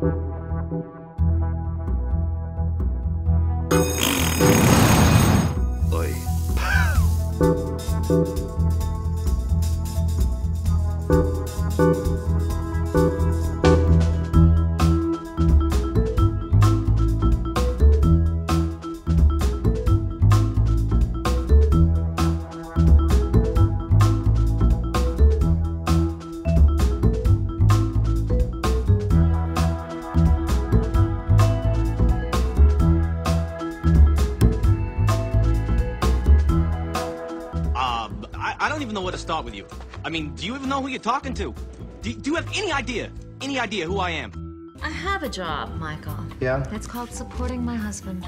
Oi. I don't even know where to start with you. I mean, do you even know who you're talking to? Do, do you have any idea, any idea who I am? I have a job, Michael. Yeah? It's called supporting my husband.